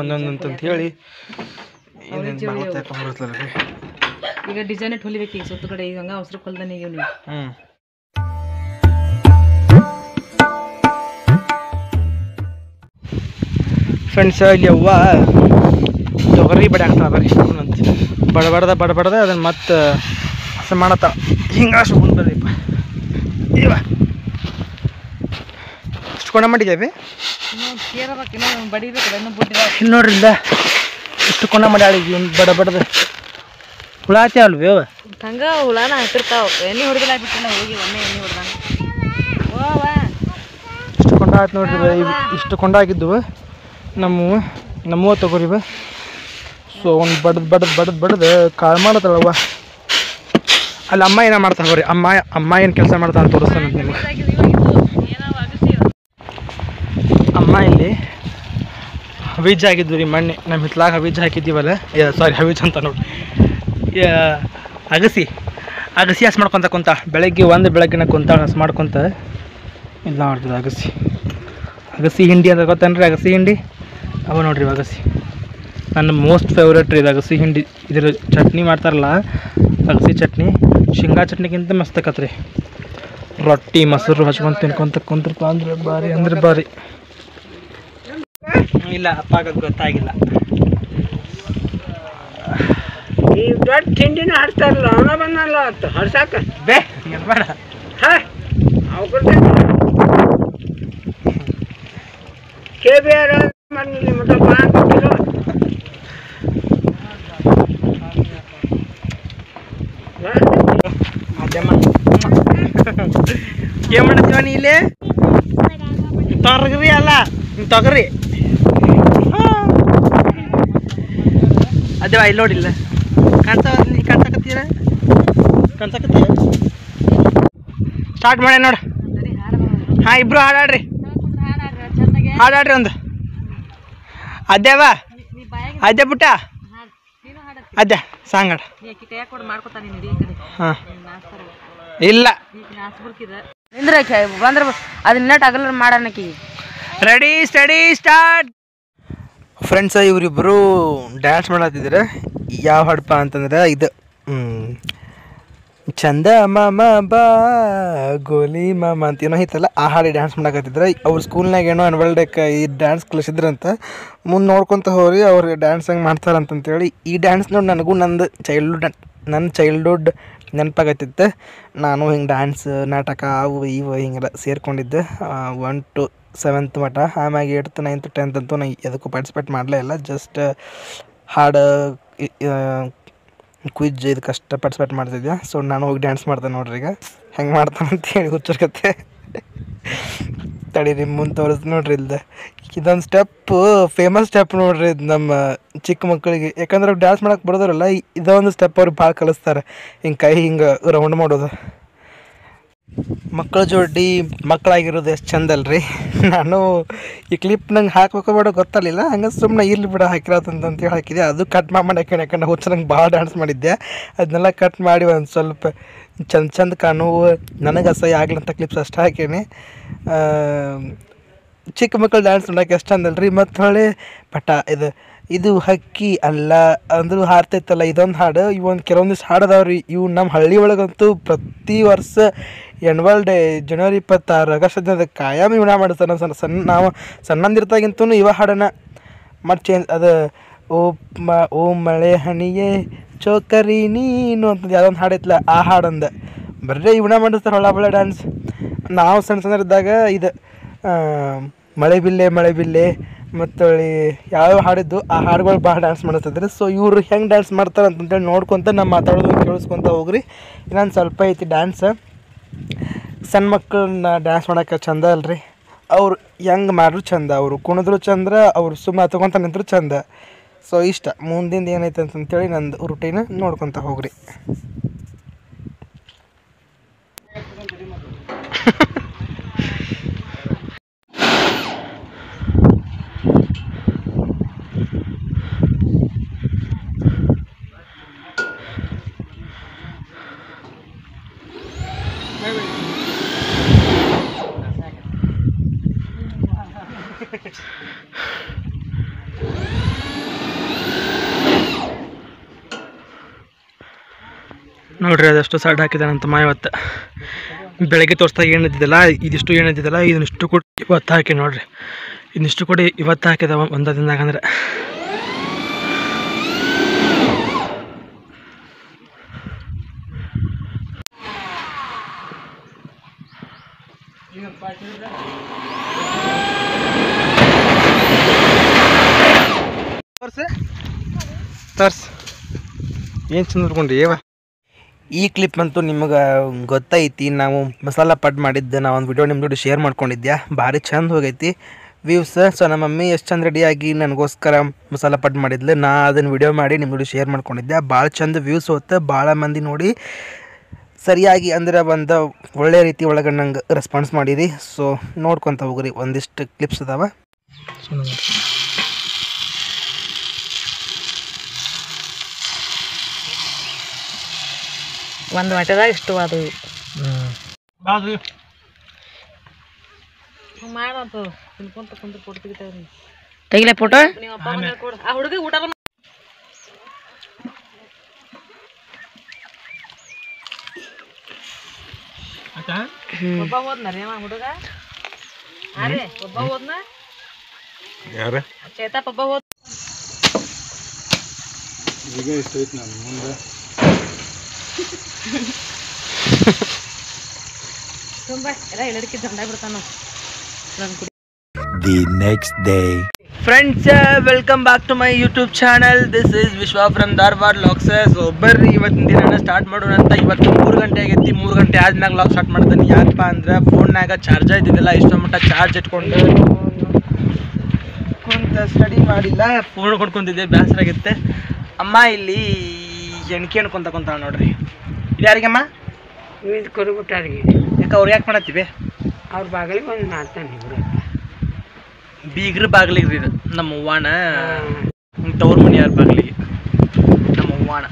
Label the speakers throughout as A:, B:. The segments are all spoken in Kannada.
A: ಒಂದೊಂದು ಅಂತ ಹೇಳಿ. ಏನೇನು ಮಾಡ್ತಾ ಕೊಂಡ್ಬರ್ತಲ್ಲ ರೀ
B: ಈಗ ಡಿಸೈನ್ ಇಟ್ಟು ಹೊಲಿಬೇಕು ಈಗ ಸುತ್ತ ಕಡೆ. ಈಗ ಹಂಗ ಅವಸರ ಹೊಲ್ದಾನೆ ಈಗ ನೀವು.
A: ಹ್ಞೂ ಫ್ರೆಂಡ್ಸ್ ಇಲ್ಲಿ ಅವ್ವ ತೊಗರಿ ಬಡ ಹಾಕ್ತಾಳ ಬರ್ರಿ. ಅಂತ ಬಡಬಡ್ದ ಬಡಬಡ್ದ ಅದನ್ನ ಮತ್ತೆ ಹಸ ಮಾಡತ್ತ ಹಿಂಗೆ ಸುಮ್ಮನೆ ಬರ್ರಿಪ್ಪ. ಇವ ಕೊಂಡ ಮಾಡಿದ್ದೇವೆ? ಇಲ್ಲಿ ನೋಡ್ರಿ ಇಲ್ಲ ಇಷ್ಟು ಕೊಂಡ ಮಾಡಿ ಆಳಿದ್ವಿ ಒಂದು ಬಡ ಬಡದ. ಹುಳ ಆತಿ ಅಲ್ವೇ ಅವ?
B: ಹಂಗ ಹುಳಾನ ಹಾಕಿರ್ತಾವ. ಎಣ್ಣೆ ಹೊಡೆದಿಲ್ಲ ಬಿಟ್ಟಿಲ್ಲ ಹೋಗಿ ಒಮ್ಮೆ ಎಣ್ಣೆ ಹೊಡೆದಂಗ ಓವ
A: ಇಷ್ಟು ಕೊಂಡ ಆಯ್ತು ನೋಡ್ರಿ ಇಷ್ಟು ಕೊಂಡ ಆಗಿದ್ವು. ನಮ್ಮ ನಮ್ಮವ ತಗೋರಿ ಬ ಸೊ ಒಂದು ಬಡದ್ ಬಡದ್ ಬಡದ್ ಬಡದ್ ಕಾಳು ಮಾಡತ್ತಳವ್ವ ಅಲ್ಲಿ ಅಮ್ಮ ಏನ ಮಾಡ್ತಾವ್ರಿ ಅಮ್ಮ ಅಮ್ಮ ಏನು ಕೆಲಸ ಮಾಡ್ತಾ ಅಂತ ತೋರಿಸ್ತಾನೆ ನಿಮ್ಗೆ. ಇಲ್ಲಿ. ಹವೀಜ್ ಹಾಕಿದ್ವಿ ರೀ ಮಣ್ಣೆ ನಮ್ಮ ಹಿತ್ಲಾಗ ಹವೀಜ್ ಹಾಕಿದ್ದೀವಲ್ಲ? ಸಾರಿ ಹವೀಜ್ ಅಂತ ನೋಡಿ. ಅಗಸಿ. ಅಗಸಿ ಹಸ್ ಮಾಡ್ಕೊತ ಕುಂತ. ಬೆಳಗ್ಗೆ ಒಂದು ಬೆಳಗ್ಗೆನ ಕುಂತ ಹಸ್ ಮಾಡ್ಕೊತ. ಇಲ್ಲ ಮಾಡ್ತದೆ ಅಗಸಿ. ಅಗಸಿ ಹಿಂಡಿ ಅಂತ ಗೊತ್ತೇನ್ರಿ ಅಗಸಿ ಹಿಂಡಿ? ಅವ ನೋಡ್ರಿ ಅಗಸಿ. ನನ್ನ ಮೋಸ್ಟ್ ಫೇವ್ರೇಟ್ ರೀ ಇದು ಅಗಸಿ ಹಿಂಡಿ. ಇದ್ರ ಚಟ್ನಿ ಮಾಡ್ತಾರಲ್ಲ, ಅಗಸಿ ಚಟ್ನಿ, ಶೇಂಗಾ ಚಟ್ನಿಗಿಂತ ಮಸ್ತ್ ಆಕತ್ರಿ. ರೊಟ್ಟಿ, ಮೊಸರು ಹಚ್ಕೊಂಡು ತಿನ್ಕೊಂತ ಕುಂತ್ರಪ್ಪ ಅಂದ್ರೆ ಭಾರಿ ಅಂದ್ರೆ ಭಾರಿ ಇಲ್ಲ ಅಪ್ಪಾಗ ಗೊತ್ತಾಗಿಲ್ಲ.
C: ಈ ದೊಡ್ಡ ತಿಂಡಿನ ಹಾಡ್ತಾರಲ್ಲ ಅವನ ಬಂದಲ್ಲ ಅಂತ ಹರ್ಸಾಕ?
A: ಬೇ ಬೇಡ.
C: ಹಾ ಕೆ ಬಿ ಆರ್
A: ಏನ್ ಮಾಡ್ತೀವ ನೀ ಇಲ್ಲಿ? ತೊಗರಿ ಅಲ್ಲ ತೊಗರಿ. ಅದೇವ ಇಲ್ಲಿ. ನೋಡಿಲ್ಲ ಕಾಣ್ತಾ ಕಾಣ್ಸಕತ್ತೀರ ಕಾಣ್ತಾಕತ್ತೀಯ ಸ್ಟಾರ್ಟ್ ಮಾಡಿ ನೋಡು. ಹಾಂ ಇಬ್ರು ಹಾಡಾಡ್ರಿ. ಹಾಡಾಡ್ರಿ ಒಂದು. ಅದೇವ ಅದೇ ಬಿಟ್ಟ ಅದೇ
B: ಸಾಂಗಡ
A: ಹಾಂ. ಇಲ್ಲ.
B: ಬಂದ್ರೆ ಬಂದ್ರ ಅದನ್ನ ಟಗಲ್ ಮಾಡನಕಿ
A: ರೆಡಿ ಸ್ಟಡಿ ಸ್ಟಾರ್ಟ್ ಫ್ರೆಂಡ್ಸ್ ಇವರಿಬ್ಬರು ಡ್ಯಾನ್ಸ್ ಮಾಡತ್ತಿದ್ರೆ ಯಾವ ಹಾಡಪ್ಪ ಅಂತಂದ್ರೆ ಇದು. ಚಂದ ಮಾಮ ಬಾ, ಗೋಲಿ ಮಾಮ ಅಂತ ಏನೋ ಐತಲ್ಲ ಆ ಹಾಡಿ ಡ್ಯಾನ್ಸ್ ಮಾಡಕತ್ತಿದ್ರೆ. ಅವ್ರ ಸ್ಕೂಲ್ನಾಗ ಏನೋ ಅನ್ವಲ್ ಡೇಕ್ ಈ ಡ್ಯಾನ್ಸ್ ಕಲಿಸಿದ್ರಂತ ಮುಂದೆ ನೋಡ್ಕೊತ ಹೋಗ್ರಿ ಅವ್ರಿಗೆ ಡ್ಯಾನ್ಸ್ ಹೆಂಗೆ ಮಾಡ್ತಾರಂತಂತೇಳಿ. ಈ ಡ್ಯಾನ್ಸ್ ನೋಡಿ ನನಗೂ ನಂದು ಚೈಲ್ಡ್ಹುಡ್ ನನ್ನ ಚೈಲ್ಡ್ಹುಡ್ ನೆನಪಾಗತ್ತಿತ್ತು. ನಾನು ಹಿಂಗೆ ಡ್ಯಾನ್ಸ್ ನಾಟಕ ಅವು ಇವು ಹಿಂಗೆಲ್ಲ ಸೇರಿಕೊಂಡಿದ್ದೆ. ಒನ್ ಟು ಸೆವೆಂತ್ ಮಟ್ಟ ಆಮ್ಯಾಗ ಏಟ್ತ್ ನೈನ್ತ್ ಟೆಂತ್ ಅಂತೂ ನಾ ಎದಕ್ಕೂ ಪಾರ್ಟಿಸಿಪೇಟ್ ಮಾಡಲೇ ಇಲ್ಲ. ಜಸ್ಟ್ ಹಾಡು ಕ್ವಿಜ್ ಇದಕ್ಕಷ್ಟು ಪಾರ್ಟಿಸಿಪೇಟ್ ಮಾಡ್ತಿದ್ದೆ. ಸೊ ನಾನು ಹೋಗಿ ಡ್ಯಾನ್ಸ್ ಮಾಡ್ದೆ ನೋಡ್ರಿ ಈಗ ಹೆಂಗೆ ಮಾಡ್ತಾನಂತ ಹೇಳಿ ಹುಚ್ಚರ್ಕತ್ತೆ ತಡೀರಿ ಮುಂದೆ ತೋರಿಸ್ ನೋಡ್ರಿ ಇಲ್ದ. ಇದೊಂದು ಸ್ಟೆಪ್ ಫೇಮಸ್ ಸ್ಟೆಪ್ ನೋಡ್ರಿ ಇದು ನಮ್ಮ ಚಿಕ್ಕ ಮಕ್ಕಳಿಗೆ. ಯಾಕಂದ್ರೆ ಅವ್ರು ಡ್ಯಾನ್ಸ್ ಮಾಡಕ್ಕೆ ಬರೋದಿರಲ್ಲ ಇದೊಂದು ಸ್ಟೆಪ್ ಅವ್ರಿಗೆ ಭಾಳ ಕಲಿಸ್ತಾರೆ. ಹಿಂಗೆ ಕೈ ಹಿಂಗೆ ರೌಂಡ್ ಮಾಡೋದು. ಮಕ್ಕಳ ಜೋಡಿ ಮಕ್ಕಳಾಗಿರೋದು ಎಷ್ಟು ಚಂದ ಅಲ್ರಿ. ನಾನು ಈ ಕ್ಲಿಪ್ ನಂಗೆ ಹಾಕ್ಬೇಕು ಬೇಡ ಗೊತ್ತಾಗಲಿಲ್ಲ. ಹಂಗೆ ಸುಮ್ಮನೆ ಇರ್ಲಿ ಬಿಡ ಹಾಕಿರೋದಂತ ಅಂತೇಳಿ ಹಾಕಿದೆ ಅದು ಕಟ್ ಮಾಡಿ ಹಾಕೊಂಡು ಯಾಕಂದ್ರೆ ಹುಚ್ಚ ನಂಗೆ ಭಾಳ ಡ್ಯಾನ್ಸ್ ಮಾಡಿದ್ದೆ. ಅದನ್ನೆಲ್ಲ ಕಟ್ ಮಾಡಿ ಒಂದು ಸ್ವಲ್ಪ ಚಂದ ಚಂದ ಕಾಣುವ, ನನಗೆ ಅಸಹ್ಯ ಆಗ್ಲಂತ ಕ್ಲಿಪ್ಸ್ ಅಷ್ಟು ಹಾಕೀನಿ. ಚಿಕ್ಕ ಮಕ್ಕಳು ಡ್ಯಾನ್ಸ್ ನೋಡಕ್ಕೆ ಎಷ್ಟು ಚಂದ ಅಲ್ರಿ? ಮತ್ತು ಹೊಳೆ ಪಟ, ಇದು ಇದು ಹಕ್ಕಿ ಅಲ್ಲ, ಅಂದ್ರೆ ಹಾರ್ತೈತಲ್ಲ ಇದೊಂದು ಹಾಡು, ಇವೊಂದು ಕೆಲವೊಂದಿಷ್ಟು ಹಾಡದವ್ರಿ. ರೀ ಇವು ನಮ್ಮ ಹಳ್ಳಿ ಒಳಗಂತೂ ಪ್ರತಿ ವರ್ಷ ಎನ್ವಲ್ ಡೇ, ಜನವರಿ ಇಪ್ಪತ್ತಾರು, ಆಗಸ್ಟ್ ಹದಿನೈದು ಕಾಯಂ ಇವನ ನಮ್ಮ ಸಣ್ಣ ಸಣ್ಣ, ನಾವು ಸಣ್ಣಂದಿರ್ತಾಗಿಂತೂ ಇವ ಹಾಡನ. ಮತ್ತು ಚೇಂಜ್, ಅದು, ಓ ಮ, ಓ ಮಳೆ ಹನಿಯೇ ಚೋಕರಿ ನೀನು ಅಂತ ಯಾವುದೊಂದು ಹಾಡೈತ್ಲ ಆ ಹಾಡಂದು. ಬರ್ರೆ ಇವನ ಮಾಡಿಸ್ತಾರೆ ಹೊಳ ಬಳ ಡ್ಯಾನ್ಸ್ ನಾವು ಸಣ್ಣ ಸಣ್ಣ ಇದ್ದಾಗ ಇದು ಮಳೆ ಬಿಲ್ಲೆ ಮಳೆ ಬಿಲ್ಲೆ ಮತ್ತು ಯಾವ್ಯಾವ ಹಾಡಿದ್ದು ಆ ಹಾಡುಗಳು ಭಾಳ ಡ್ಯಾನ್ಸ್ ಮಾಡಿಸ್ತಿದ್ರು. ಸೊ ಇವರು ಹೆಂಗೆ ಡ್ಯಾನ್ಸ್ ಮಾಡ್ತಾರೆ ಅಂತಂತೇಳಿ ನೋಡ್ಕೊತ ನಮ್ಮ ಮಾತಾಡೋದು ಕೇಳಿಸ್ಕೊತ ಹೋಗ್ರಿ. ಇನ್ನೊಂದು ಸ್ವಲ್ಪ ಐತಿ ಡ್ಯಾನ್ಸ್ ಸಣ್ಣ ಮಕ್ಕಳನ್ನ ಡ್ಯಾನ್ಸ್ ಮಾಡೋಕೆ ಚಂದ ಅಲ್ರಿ. ಅವ್ರು ಹೆಂಗೆ ಮಾಡ್ರು ಚಂದ. ಅವರು ಕುಣಿದ್ರು ಚಂದ್ರ, ಅವ್ರು ಸುಮ್ಮನೆ ತಗೊಂತ ನಿಂತರು ಚಂದ. ಸೊ ಇಷ್ಟ. ಮುಂದಿಂದ ಏನೈತೆ ಅಂತಂತೇಳಿ ನಂದು ರುಟೀನ ನೋಡ್ಕೊತ ಹೋಗ್ರಿ. ನೋಡ್ರಿ, ಅದಷ್ಟು ಸಡ್ ಹಾಕಿದಾನಂತ ಮಾ ಇವತ್ತು. ಬೆಳಗ್ಗೆ ತೋರಿಸ್ದಾಗ ಏನಿದ್ದಿದ್ದಲ್ಲ, ಇದಿಷ್ಟು ಏನಿದ್ದಿದ್ದಲ್ಲ, ಇದನ್ನಿಷ್ಟು ಕೂಡ ಇವತ್ತು ಹಾಕಿ ನೋಡ್ರಿ. ಇದನ್ನಿಷ್ಟು ಕೂಡ ಇವತ್ತು ಹಾಕಿದ ಒಂದು ದಿನದಾಗ ಅಂದ್ರೆ. ತರ್ಸ್. ಏನು ಚಂದ ಏವ ಈ ಕ್ಲಿಪ್ ಅಂತೂ ನಿಮಗೆ ಗೊತ್ತೈತಿ, ನಾವು ಮಸಾಲ ಪಡ್ ಮಾಡಿದ್ದೆ ನಾವು ಒಂದು ವಿಡಿಯೋ ನಿಮ್ಮ ಜೊತೆ ಶೇರ್ ಮಾಡ್ಕೊಂಡಿದ್ದೆ ಭಾರಿ ಚಂದ ಹೋಗೈತಿ. ವ್ಯೂಸ್ ಸೊ ನಮ್ಮ ಮಮ್ಮಿ ಎಷ್ಟು ಚಂದ ರೆಡಿಯಾಗಿ ನನಗೋಸ್ಕರ ಮಸಾಲ ಪಡ್ ಮಾಡಿದ್ಲು. ನಾ ಅದನ್ನು ವಿಡಿಯೋ ಮಾಡಿ ನಿಮ್ಮ ಜೊತೆ ಶೇರ್ ಮಾಡ್ಕೊಂಡಿದ್ದೆ. ಭಾಳ ಚಂದ ವ್ಯೂಸ್ ಹೋಗುತ್ತೆ ಭಾಳ ಮಂದಿ ನೋಡಿ ಸರಿಯಾಗಿ ಅಂದ್ರೆ ಒಂದು ಒಳ್ಳೆ ರೀತಿ ಒಳಗೆ ನಂಗೆ ರೆಸ್ಪಾನ್ಸ್ ಮಾಡಿರಿ. ಸೊ ನೋಡ್ಕೊತ ಹೋಗ್ರಿ, ಒಂದಿಷ್ಟು ಕ್ಲಿಪ್ಸ್ ಅದಾವ.
B: ಒಂದು ಮಟ್ಟದಾಗ ಇಷ್ಟು ಅದು. ಮಾಡಂತು ತಿನ್ಕೊಂತ ಕುಂತ ಫೋಟೋ ತೆಗಿತಾವ್ರಿ. ತೆಗಿಲೆ ಫೋಟೋ ಕೊಡು. ಆ ಹುಡುಗಿ ಊಟ ಒಬ್ಬ ಹೋದ್ನ ರೀ ಹುಡುಗ? ಅರೆ ಒಬ್ಬ ಹೋದ್ನ?
A: ಯಾರು?
B: ಚೇತಪ್ಪ ಒಬ್ಬ ಹೋದ್ ತುಂಬಾ ಎಲ್ಲ ಎಲ್ಲರಿಕಿ ದಂಡ ಬಿಡ್ತಾನ
D: The next day.
A: Friends welcome back to my YouTube channel this is Vishwa from Dharwad ಲಾಕ್ಸಸ್ ಬರ್ರಿ ಇವತ್ತಿನ ದಿನ ಸ್ಟಾರ್ಟ್ ಮಾಡೋಣ ಅಂತ. ಇವತ್ತು ಮೂರು ಗಂಟೆ ಆಗೈತಿ. ಮೂರು ಗಂಟೆ ಆದ್ಮ್ಯಾಗ ಲಾಕ್ ಸ್ಟಾರ್ಟ್ ಮಾಡ್ತಾನೆ. ಯಾಕಪ್ಪ ಅಂದ್ರೆ ಫೋನ್ನಾಗ ಚಾರ್ಜ್ ಇದ್ದಿದ್ದಿಲ್ಲ. ಇಷ್ಟೋ ಮಟ್ಟ ಚಾರ್ಜ್ ಇಟ್ಕೊಂಡು ಕುಂತ ಸ್ಟಡಿ ಮಾಡಿಲ್ಲ. ಫೋನ್ ಕೊಂಡ್ಕೊಂತಿದ್ದೆ. ಬೇಸರ ಆಗುತ್ತೆ ಅಮ್ಮ ಇಲ್ಲಿ ಎಣ್ಕೆ ಅನ್ಕೊಂತ ಕುಂತಾಳ ನೋಡ್ರಿ. ಇದು ಯಾರಿಗಮ್ಮ
C: ಇದು
A: ಯಾಕೆ ಅವ್ರು ಯಾಕೆ ಮಾಡತ್ತೀವಿ
C: ಅವ್ರ ಬಾಗಿಲಿಗೆ ಒಂದು ಮಾಡ್ತಾನೆ ಇವ್ರು
A: ಬೀಗ್ರ ಬಾಗಿಲಿಗೆ ಇದು ನಮ್ಮ ಅವ್ವಾನ ತವ್ರ ಮನೆಯವ್ರ ಬಾಗಿಲಿಗೆ. ನಮ್ಮ ಅವ್ವಾನ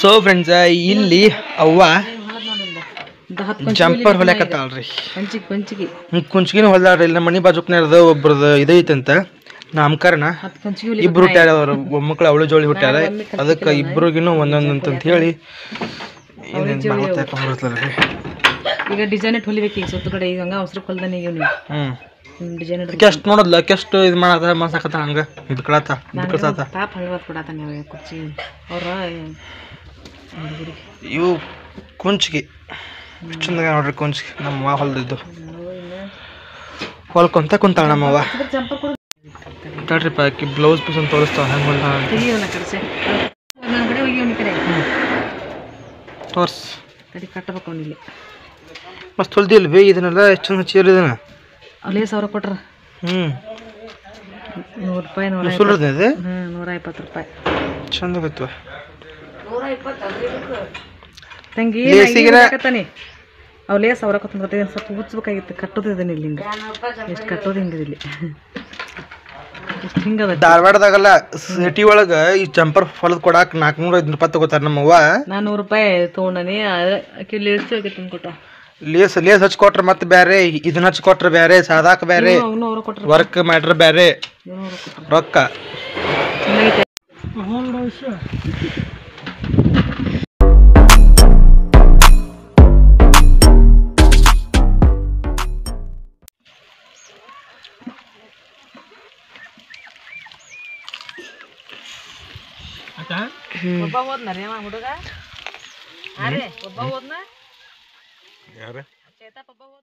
A: ಸೊ ಫ್ರೆಂಡ್ಸ್ ಇಲ್ಲಿ ಅವ್ವ ಜಂಪರ್ ಹೊಲ್ಯಾಕತ್ತಾಳ್ರಿ. ಕುಂಚಿಗಿನ ಹೊಲ್ದಾಳ್ರಿ. ಇಲ್ಲಿ ನಮ್ಮ ಮನೆ ಬಾಜುಕ್ನ ಇರೋದು ಒಬ್ರದ್ದು ಇದೈತಂತ. ನಾಮಕರಣ. ಇಬ್ರು ಹುಟ್ಟ್ಯಾರ ಅವ್ರು ಮೊಮ್ಮಕ್ಳು ಅವಳು ಜೋಳಿ ಹುಟ್ಟ್ಯಾರ ಅದಕ್ಕೆ ಇಬ್ರಿಗಿನೂ ಒಂದೊಂದು ಅಂತಂತ ಹೇಳಿ.
B: ಈಗ ಡಿಸೈನ್ ಇಟ್ಟು ಹೊಲಿಬೇಕು ಈಗ ಸುತ್ತ ಕಡೆ. ಈಗ ಹಂಗ ಅವಸರ ಹೊಲ್ದಾನ ಈಗ ನೀವು ಡಿಸೈನ್
A: ನೋಡದ್ಲ ಇದು ಮಾಡತ್ತ ಹಂಗ. ಬಿಡ್ಕೊಳತ್ತ ಬಿಡ್ಕೊಳತ್ತ
B: ಪಾಪ ಕುರ್ಚಿ. ಅವ್ರ
A: ಇವು ಕುಂಚಿಗೆ. ಚಂದ ನೋಡ್ರಿ ಕುಂಚ್ಗಿ ನಮ್ಮ ಹೊಲ್ದಿದ್ದು. ಹೊಲ್ಕೊಂತ ಕುಂತಾಳ ನಮ್ಮವ್ವ ತಡ್ರಿಪ್ಪ ಆಕಿ ಬ್ಲೌಸ್ ಪೀಸ್ ಅಂತ. ತೋರಿಸ್ತಾವ ಹೆಂಗೆ ಹೊಲ್ದ
B: ತೆಗಿಯೋನ ಕಡೆ
A: ತೋರ್ಸ್.
B: ಕಡೆ ಕಟ್ಟಬೇಕು ಇಲ್ಲಿ
A: ಮಸ್ತ್ ಹೊಲ್ದಿಲ್ ಬೇ ಇದನ್ನೆಲ್ಲ ಎಷ್ಟು ಚಂದ ಹಚ್ಚಿರ್ ಇದನ್ನ
B: ಅಲ್ಲೇ ಸಾವಿರ ಕೊಟ್ರ.
A: ಹ್ಞೂ
B: ನೂರು ರೂಪಾಯಿ ನೂರ
A: ಸುಳ್ರದ ಇದು?
B: ಹ್ಞೂ ನೂರ ಇಪ್ಪತ್ತು ರೂಪಾಯಿ.
A: ಚಂದ ಆಗತ್ವ
B: ತಂಗಿ
A: ಲೇಸಿಗೆರ-
B: ಕತ್ತಾನೆ ಸಾವಿರ ಒಂದು ಸ್ವಲ್ಪ ಹುಚ್ಚಬೇಕಾಗಿತ್ತು ಕಟ್ಟೋದು ಇದನ್ನ ಇಲ್ಲಿ ಹಿಂಗೆ. ಎಷ್ಟು ಕಟ್ಟೋದು ಹಿಂಗೆ ಇಲ್ಲಿ
A: ಧಾರವಾಡದಾಗಲ್ಲ ಸಿಟಿ ಒಳಗ ಈ ಚಂಪರ್ ಹೊಲದ ಕೊಡಾಕ ನಾಲ್ಕುನೂರ ಐದು ರೂಪಾಯಿ ತಗೋತಾರ ನಮ್ಮವ್ವ.
B: ನಾನು ನೂರು ರೂಪಾಯಿ ತೊಗೊಂಡನಿ ಆಕೆ ಲೇಸ್ ಕೊಟ್ಟ
A: ಲೇಸ್ ಲೇಸ್ ಹಚ್ಚಿ ಕೊಟ್ರ ಮತ್ತೆ ಬೇರೆ ಇದನ್ನ ಹಚ್ಚಿ ಕೊಟ್ರ ಬೇರೆ ಸಾದಾಕ
B: ಬ್ಯಾರೆ
A: ವರ್ಕ್ ಮಾಡ್ರ
B: ಬ್ಯಾರೆ.
A: ರೊಕ್ಕ.
B: ಒಬ್ಬ ಹೋದ್ನ ರೀ ಹುಡುಗ? ಅರೆ ಒಬ್ಬ ಹೋದ್ನ?
A: ಯಾರು?